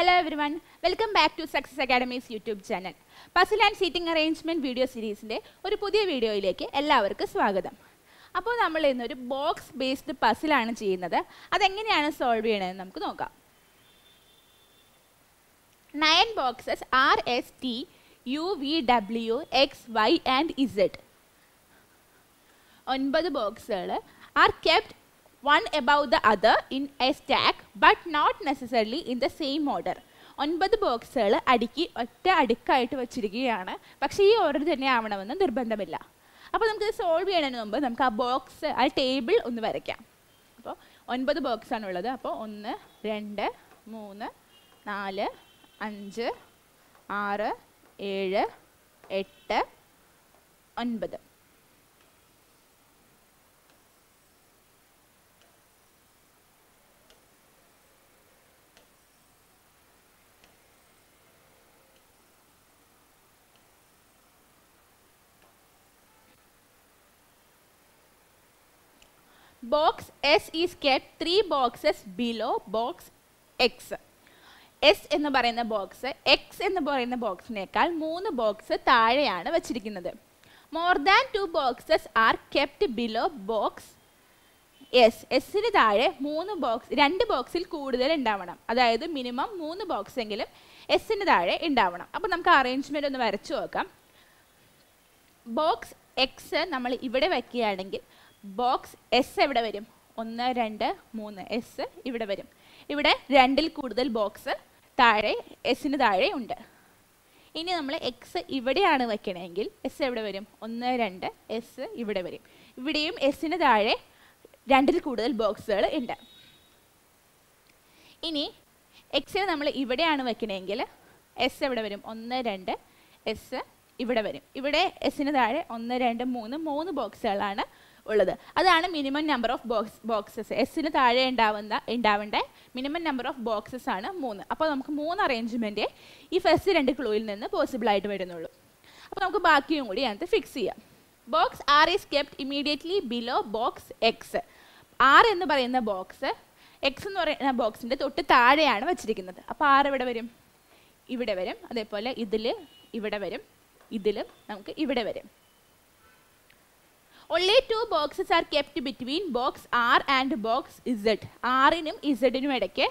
Hello everyone welcome back to success academy's YouTube channel puzzle and seating arrangement video സീരീസിന്റെ ഒരു പുതിയ വീഡിയോയിലേക്ക് എല്ലാവർക്കും സ്വാഗതം. അപ്പോൾ നമ്മൾ ഇന്നൊരു ബോക്സ് ബേസ്ഡ് പസിലാണ് ചെയ്യുന്നത്. അതെങ്ങനെയാണ് സോൾവ് ചെയ്യണമെന്ന് നമുക്ക് നോക്കാം. Nine boxes R S T U V W X Y and Z ഒൻപത് ബോക്സുകൾ are kept one above the other in a stack but not necessarily in the same order. ഒൻപത് ബോക്സുകൾ അടുക്കി ഒറ്റ അടുക്കായിട്ട് വെച്ചിരിക്കുകയാണ്. പക്ഷേ ഈ ഓർഡർ തന്നെ ആവണമെന്ന് നിർബന്ധമില്ല. അപ്പോൾ നമുക്കിത് സോൾവ് ചെയ്യുന്നതിന് മുമ്പ് നമുക്ക് ആ ബോക്സ് ആ ടേബിൾ ഒന്ന് വരയ്ക്കാം. അപ്പോൾ ഒൻപത് ബോക്സാണുള്ളത് അപ്പോൾ ഒന്ന് രണ്ട് മൂന്ന് നാല് അഞ്ച് ആറ് ഏഴ് എട്ട് ഒൻപത്. Box S is kept three boxes below box X. S എന്ന് പറയുന്ന ബോക്സ് എക്സ് എന്ന് പറയുന്ന ബോക്സിനേക്കാൾ മൂന്ന് ബോക്സ് താഴെയാണ് വച്ചിരിക്കുന്നത്. More than two boxes are kept below box S എസിന് താഴെ മൂന്ന് ബോക്സ് രണ്ട് ബോക്സിൽ കൂടുതൽ ഉണ്ടാവണം. അതായത് മിനിമം മൂന്ന് ബോക്സ് എങ്കിലും എസിന് താഴെ ഉണ്ടാവണം. അപ്പോൾ നമുക്ക് അറേഞ്ച്മെന്റ് ഒന്ന് വരച്ചു നോക്കാം. ബോക്സ് എക്സ് നമ്മൾ ഇവിടെ വയ്ക്കുകയാണെങ്കിൽ ബോക്സ് എസ് എവിടെ വരും? ഒന്ന് രണ്ട് മൂന്ന്. എസ് ഇവിടെ വരും. ഇവിടെ രണ്ടിൽ കൂടുതൽ ബോക്സ് താഴെ എസിന് താഴെ ഉണ്ട്. ഇനി നമ്മൾ എക്സ് ഇവിടെയാണ് വെക്കണമെങ്കിൽ എസ് എവിടെ വരും? ഒന്ന് രണ്ട് എസ് ഇവിടെ വരും. ഇവിടെയും എസിന് താഴെ രണ്ടിൽ കൂടുതൽ ബോക്സുകൾ ഉണ്ട്. ഇനി എക്സിന് നമ്മൾ ഇവിടെയാണ് വെക്കണമെങ്കിൽ എസ് എവിടെ വരും? ഒന്ന് രണ്ട് എസ് ഇവിടെ വരും. ഇവിടെ എസിന് താഴെ ഒന്ന് രണ്ട് മൂന്ന് മൂന്ന് ബോക്സുകളാണ് ഉള്ളത്. അതാണ് minimum number of box boxes എസ്സിന് താഴെ ഉണ്ടാവുന്ന ഉണ്ടാവേണ്ട മിനിമം നമ്പർ ഓഫ് ബോക്സസ് ആണ് മൂന്ന്. അപ്പോൾ നമുക്ക് മൂന്ന് അറേഞ്ച്മെന്റ് ഈ ഫസ്റ്റ് രണ്ട് ക്ലൂയിൽ നിന്ന് പോസിബിൾ ആയിട്ട് വരുന്നുള്ളൂ. അപ്പോൾ നമുക്ക് ബാക്കിയും കൂടി അതിനകത്ത് ഫിക്സ് ചെയ്യാം. Box R is kept immediately below box X R എന്ന് പറയുന്ന ബോക്സ് എക്സ് എന്ന് പറയുന്ന ബോക്സിന്റെ തൊട്ട് താഴെയാണ് വച്ചിരിക്കുന്നത്. അപ്പോൾ ആർ എവിടെ വരും? ഇവിടെ വരും. അതേപോലെ ഇതിൽ ഇവിടെ വരും. ഇതിലും നമുക്ക് ഇവിടെ വരും. Only two boxes are kept between box R and box Z ആറിനും ഇസഡിനും ഇടയ്ക്ക്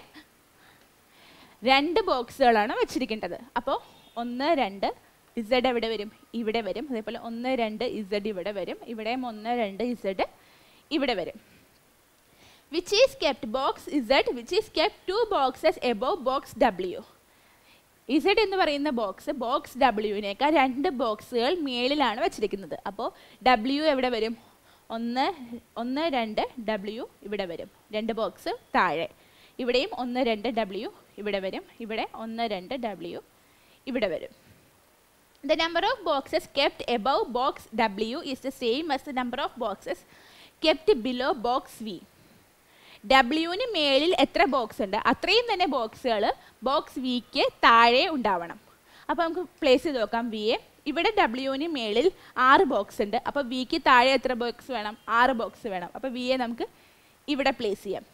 രണ്ട് ബോക്സുകളാണ് വെച്ചിരിക്കേണ്ടത്. അപ്പോൾ ഒന്ന് രണ്ട് ഇസഡ് എവിടെ വരും? ഇവിടെ വരും. അതേപോലെ ഒന്ന് രണ്ട് ഇസഡ് ഇവിടെ വരും. ഇവിടെയും ഒന്ന് രണ്ട് ഇസഡ് ഇവിടെ വരും. Which is kept box Z which is kept two boxes above box W Z എന്ന് പറയുന്ന ബോക്സ് ബോക്സ് ഡബ്ല്യുവിനേക്കാൾ രണ്ട് ബോക്സുകൾ മേളിലാണ് വെച്ചിരിക്കുന്നത്. അപ്പോൾ ഡബ്ല്യു എവിടെ വരും? ഒന്ന് ഒന്ന് രണ്ട് ഡബ്ല്യു ഇവിടെ വരും. രണ്ട് ബോക്സ് താഴെ. ഇവിടെയും ഒന്ന് രണ്ട് ഡബ്ല്യു ഇവിടെ വരും. ഇവിടെ ഒന്ന് രണ്ട് ഡബ്ല്യു ഇവിടെ വരും. The number of boxes kept above box W is the same as the number of boxes kept below box V ഡബ്ല്യുവിന് മേളിൽ എത്ര ബോക്സ് ഉണ്ട്? അത്രയും തന്നെ ബോക്സുകൾ ബോക്സ് വിക്ക് താഴെ ഉണ്ടാവണം. അപ്പോൾ നമുക്ക് പ്ലേസ് ചെയ്ത് നോക്കാം. വിയെ ഇവിടെ ഡബ്ല്യുവിന് മേളിൽ ആറ് ബോക്സ് ഉണ്ട്. അപ്പോൾ വിക്ക് താഴെ എത്ര ബോക്സ് വേണം? ആറ് ബോക്സ് വേണം. അപ്പോൾ വിയെ നമുക്ക് ഇവിടെ പ്ലേസ് ചെയ്യാം.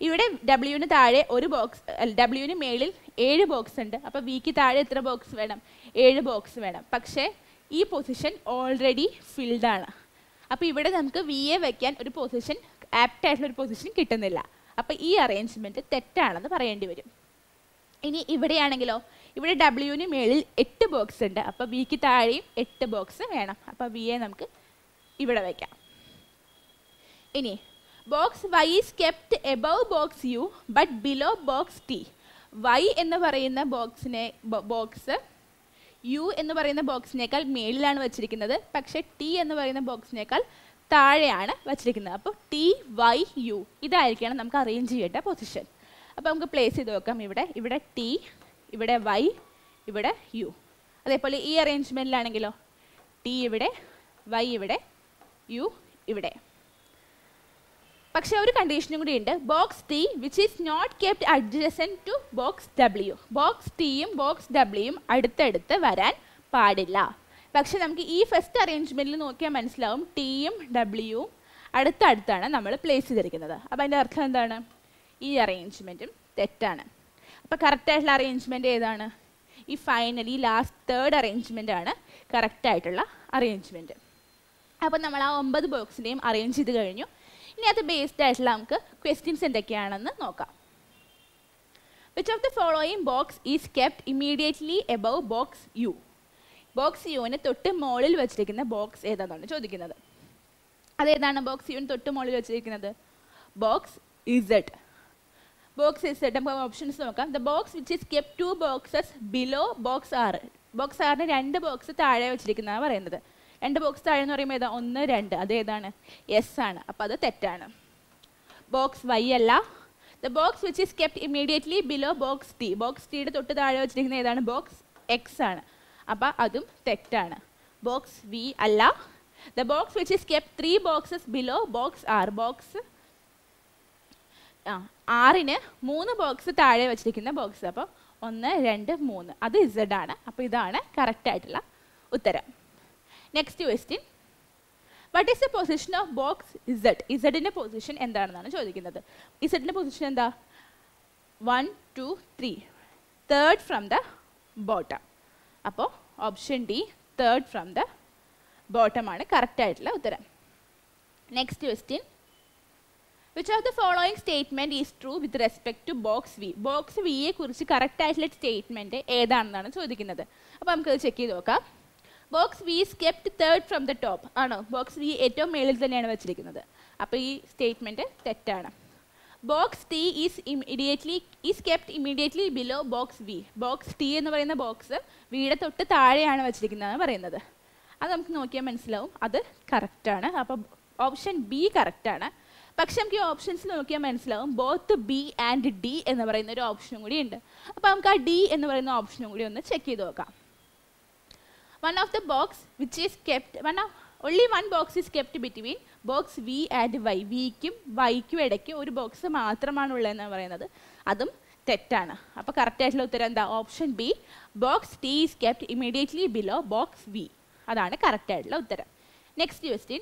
ഇവിടെ ഡബ്ല്യുവിന് താഴെ ഒരു ബോക്സ് ഡബ്ല്യുവിന് മേളിൽ ഏഴ് ബോക്സ് ഉണ്ട്. അപ്പോൾ വിക്ക് താഴെ എത്ര ബോക്സ് വേണം? ഏഴ് ബോക്സ് വേണം. പക്ഷേ ഈ പൊസിഷൻ ഓൾറെഡി ഫിൽഡാണ് അപ്പോൾ ഇവിടെ നമുക്ക് വി എ വയ്ക്കാൻ ഒരു പൊസിഷൻ ആപ്റ്റ് ആയിട്ടുള്ള ഒരു പൊസിഷൻ കിട്ടുന്നില്ല. അപ്പോൾ ഈ അറേഞ്ച്മെന്റ് തെറ്റാണെന്ന് പറയേണ്ടി വരും. ഇനി ഇവിടെയാണെങ്കിലോ ഇവിടെ ഡബ്ല്യൂവിന് മേളിൽ എട്ട് ബോക്സ് ഉണ്ട്. അപ്പോൾ വിക്ക് താഴെയും എട്ട് ബോക്സ് വേണം. അപ്പോൾ എ നമുക്ക് ഇവിടെ വയ്ക്കാം ഇനി box Y is kept above box U but below box T Y എന്ന് പറയുന്ന ബോക്സിനെ ബോക്സ് യു എന്ന് പറയുന്ന ബോക്സിനേക്കാൾ മേളിലാണ് വച്ചിരിക്കുന്നത്. പക്ഷേ ടി എന്ന് പറയുന്ന ബോക്സിനേക്കാൾ താഴെയാണ് വച്ചിരിക്കുന്നത്. അപ്പോൾ ടി വൈ യു ഇതായിരിക്കണം നമുക്ക് അറേഞ്ച് ചെയ്യേണ്ട പൊസിഷൻ അപ്പോൾ നമുക്ക് പ്ലേസ് ചെയ്ത് നോക്കാം ഇവിടെ. ഇവിടെ ടി ഇവിടെ വൈ ഇവിടെ യു അതേപോലെ ഈ അറേഞ്ച്മെന്റിലാണെങ്കിലോ ടി ഇവിടെ വൈ ഇവിടെ യു ഇവിടെ. പക്ഷെ ഒരു കണ്ടീഷനും കൂടി ഉണ്ട്. Box T which is not kept adjacent to box W box ടിയും ബോക്സ് ഡബ്ല്യുയും അടുത്തടുത്ത് വരാൻ പാടില്ല. പക്ഷെ നമുക്ക് ഈ ഫസ്റ്റ് അറേഞ്ച്മെന്റിൽ നോക്കിയാൽ മനസ്സിലാവും ടിയും ഡബ്ല്യുവും അടുത്തടുത്താണ് നമ്മൾ പ്ലേസ് ചെയ്തിരിക്കുന്നത്. അപ്പോൾ അതിന്റെ അർത്ഥം എന്താണ്? ഈ അറേഞ്ച്മെന്റും തെറ്റാണ്. അപ്പോൾ കറക്റ്റായിട്ടുള്ള അറേഞ്ച്മെന്റ് ഏതാണ്? ഈ ഫൈനലി ലാസ്റ്റ് തേർഡ് അറേഞ്ച്മെന്റ് ആണ് കറക്റ്റായിട്ടുള്ള അറേഞ്ച്മെന്റ് അപ്പോൾ നമ്മൾ ആ ഒമ്പത് ബോക്സിനെയും അറേഞ്ച് ചെയ്ത് കഴിഞ്ഞു. ഇനി അത് ബേസ്ഡ് ആയിട്ടുള്ള നമുക്ക് ക്വസ്റ്റ്യൻസ് എന്തൊക്കെയാണെന്ന് നോക്കാം. Which of the following box is kept immediately above box U box യുവിന് തൊട്ട് മോളിൽ വെച്ചിരിക്കുന്ന ബോക്സ് ഏതാണെന്നാണ് ചോദിക്കുന്നത്. അതേതാണ് ബോക്സ് യുവിന് തൊട്ട് മോളിൽ വെച്ചിരിക്കുന്നത്? ബോക്സ് ഇസഡ് ബോക്സ് ഇസഡ് നമുക്ക് ഓപ്ഷൻസ് നോക്കാം. The box which is kept two boxes below box R box ആറിന് രണ്ട് ബോക്സ് താഴെ വെച്ചിരിക്കുന്നതാണ് പറയുന്നത്. രണ്ട് ബോക്സ് താഴെ എന്ന് പറയുമ്പോൾ ഏതാ? ഒന്ന് രണ്ട്. അത് ഏതാണ്? എസ് ആണ്. അപ്പോൾ അത് തെറ്റാണ്. ബോക്സ് വൈ അല്ല. The box which is kept immediately below box T box ടിയുടെ തൊട്ട് താഴെ വെച്ചിരിക്കുന്ന ഏതാണ്? ബോക്സ് എക്സ് ആണ്. അപ്പോൾ അതും തെറ്റാണ്. ബോക്സ് വി അല്ല. The box which is kept three boxes below box R box ആറിന് മൂന്ന് ബോക്സ് താഴെ വെച്ചിരിക്കുന്ന ബോക്സ് അപ്പോൾ ഒന്ന് രണ്ട് മൂന്ന്. അത് ഇസഡ് ആണ്. അപ്പോൾ ഇതാണ് കറക്റ്റ് ആയിട്ടുള്ള ഉത്തരം. Next question what is the position of box Z ഇസഡിന്റെ position എന്താണെന്നാണ് ചോദിക്കുന്നത്. ഇസഡിന്റെ പൊസിഷൻ എന്താ? One two three third from the bottom അപ്പോൾ option D third from the ബോട്ടമാണ് correct ആയിട്ടുള്ള ഉത്തരം. Next question which of the following statement is true with respect to box V box വിയെ കുറിച്ച് correct ആയിട്ടുള്ള സ്റ്റേറ്റ്മെന്റ് ഏതാണെന്നാണ് ചോദിക്കുന്നത്. അപ്പോൾ നമുക്കത് ചെക്ക് ചെയ്ത് നോക്കാം. Box V is kept third from the top ആണോ? ബോക്സ് വി ഏറ്റവും മേളിൽ തന്നെയാണ് വെച്ചിരിക്കുന്നത്. അപ്പോൾ ഈ സ്റ്റേറ്റ്മെന്റ് തെറ്റാണ്. Box T is immediately is kept immediately below box V box T എന്ന് പറയുന്ന ബോക്സ് വീടെ തൊട്ട് താഴെയാണ് വച്ചിരിക്കുന്നതെന്ന് പറയുന്നത്. അത് നമുക്ക് നോക്കിയാൽ മനസ്സിലാവും. അത് കറക്റ്റാണ് അപ്പോൾ ഓപ്ഷൻ ബി കറക്റ്റാണ് പക്ഷെ നമുക്ക് ഈ ഓപ്ഷൻസ് നോക്കിയാൽ മനസ്സിലാവും. ബോത്ത് ബി ആൻഡ് ഡി എന്ന് പറയുന്ന ഒരു ഓപ്ഷനും കൂടി ഉണ്ട്. അപ്പോൾ നമുക്ക് ആ ഡി എന്ന് പറയുന്ന ഓപ്ഷനും കൂടി ഒന്ന് ചെക്ക് ചെയ്ത് നോക്കാം. One of the box which is kept one of only one box is kept between box V and Y വിക്കും വൈക്കും ഇടയ്ക്ക് ഒരു ബോക്സ് മാത്രമാണ് ഉള്ളതെന്ന് പറയുന്നത്. അതും തെറ്റാണ്. അപ്പോൾ കറക്റ്റ് ആയിട്ടുള്ള ഉത്തരം എന്താ? Option B box T is kept immediately below box V അതാണ് കറക്റ്റ് ആയിട്ടുള്ള ഉത്തരം. Next question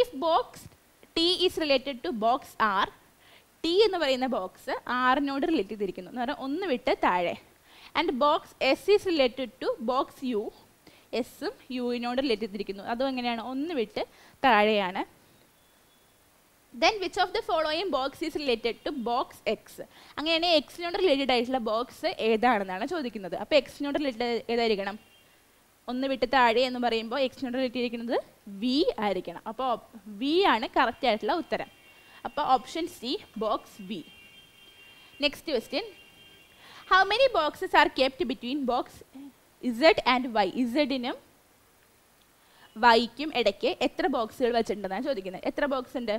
if box T is related to box R T എന്ന് പറയുന്ന ബോക്സ് ആറിനോട് റിലേറ്റ് ചെയ്തിരിക്കുന്നു. എന്ന് പറഞ്ഞാൽ ഒന്ന് വിട്ട് താഴെ. And box S is related to box U എസ്സും യുവിനോട് റിലേറ്റ് ചെയ്തിരിക്കുന്നു അതും എങ്ങനെയാണ്? ഒന്ന് വിട്ട് താഴെയാണ്. Then which of the following box is related to box X അങ്ങനെയാണ് എക്സിനോട് റിലേറ്റഡ് ആയിട്ടുള്ള ബോക്സ് ഏതാണെന്നാണ് ചോദിക്കുന്നത്. അപ്പോൾ എക്സിനോട് റിലേറ്റഡ് ഏതായിരിക്കണം? ഒന്ന് വിട്ട് താഴെ എന്ന് പറയുമ്പോൾ എക്സിനോട് റിലേറ്റ് ചെയ്തിരിക്കുന്നത് വി ആയിരിക്കണം. അപ്പോൾ വി ആണ് കറക്റ്റ് ആയിട്ടുള്ള ഉത്തരം. അപ്പോൾ option C box V next question how many boxes are kept between box Z and Y ഇസഡിനും വൈക്കും ഇടയ്ക്ക് എത്ര ബോക്സുകൾ വെച്ചിട്ടുണ്ടെന്നാണ് ചോദിക്കുന്നത്. എത്ര ബോക്സ് ഉണ്ട്?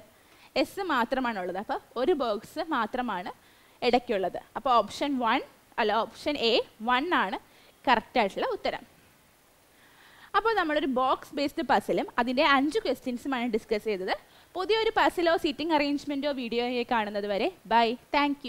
എസ് മാത്രമാണ് ഉള്ളത് അപ്പോൾ ഒരു ബോക്സ് മാത്രമാണ് ഇടയ്ക്കുള്ളത്. അപ്പോൾ ഓപ്ഷൻ വൺ അല്ല ഓപ്ഷൻ എ വൺ ആണ് കറക്റ്റായിട്ടുള്ള ഉത്തരം. അപ്പോൾ നമ്മളൊരു ബോക്സ് ബേസ്ഡ് പസിലും അതിന്റെ അഞ്ച് ക്വസ്റ്റ്യൻസുമാണ് ഡിസ്കസ് ചെയ്തത്. പുതിയൊരു പസിലോ സീറ്റിംഗ് അറേഞ്ച്മെന്റോ വീഡിയോയെ കാണുന്നത് വരെ. Bye thank